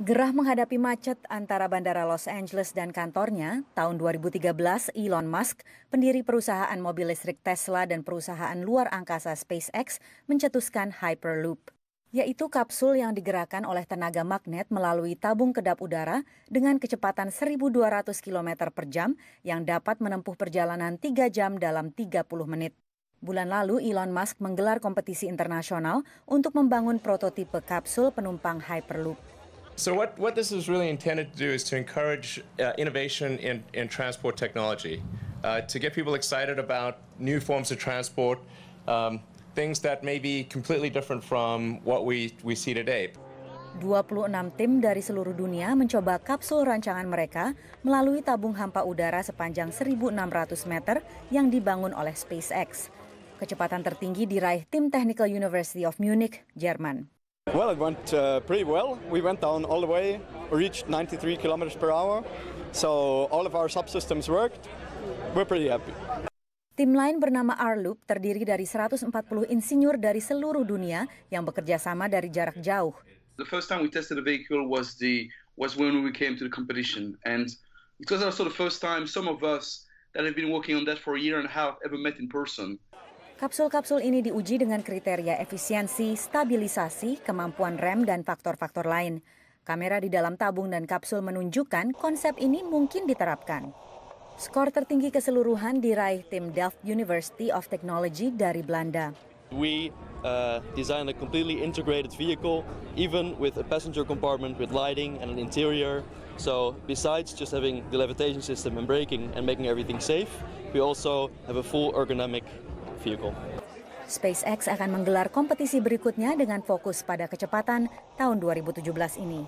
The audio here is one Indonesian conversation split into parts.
Gerah menghadapi macet antara Bandara Los Angeles dan kantornya, tahun 2013 Elon Musk, pendiri perusahaan mobil listrik Tesla dan perusahaan luar angkasa SpaceX, mencetuskan Hyperloop, yaitu kapsul yang digerakkan oleh tenaga magnet melalui tabung kedap udara dengan kecepatan 1.200 km per jam yang dapat menempuh perjalanan 3 jam dalam 30 menit. Bulan lalu Elon Musk menggelar kompetisi internasional untuk membangun prototipe kapsul penumpang Hyperloop. So what, what this is really intended to do is to encourage uh, innovation in, in transport technology, uh, to get people excited about new forms of transport, um, things that may be completely different from what we, we see today. 26 tim dari seluruh dunia mencoba kapsul rancangan mereka melalui tabung hampa udara sepanjang 1.600 meter yang dibangun oleh SpaceX. Kecepatan tertinggi diraih tim Technical University of Munich, Jerman. Well, it went uh, pretty well. We went down all the way, reached 93 kilometers per hour. So all of our subsystems worked. We're pretty happy. Tim lain bernama R-Loop terdiri dari 140 insinyur dari seluruh dunia yang bekerja sama dari jarak jauh. The first time we tested the vehicle was the was when we came to the competition, and because was also the first time some of us that have been working on that for a year and a half ever met in person. Kapsul-kapsul ini diuji dengan kriteria efisiensi, stabilisasi, kemampuan rem, dan faktor-faktor lain. Kamera di dalam tabung dan kapsul menunjukkan konsep ini mungkin diterapkan. Skor tertinggi keseluruhan diraih tim Delft University of Technology dari Belanda. We uh, designed a completely integrated vehicle, even with a passenger compartment with lighting and an interior. So besides just having the levitation system and braking and making everything safe, we also have a full ergonomic vehicle. SpaceX akan menggelar kompetisi berikutnya dengan fokus pada kecepatan tahun 2017 ini.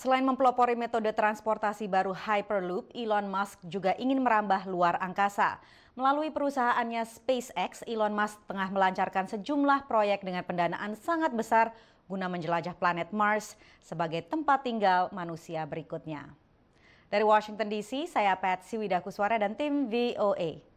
Selain mempelopori metode transportasi baru Hyperloop, Elon Musk juga ingin merambah luar angkasa. Melalui perusahaannya SpaceX, Elon Musk tengah melancarkan sejumlah proyek dengan pendanaan sangat besar guna menjelajah planet Mars sebagai tempat tinggal manusia berikutnya. Dari Washington DC, saya Patsy Widakuswara dan tim VOA.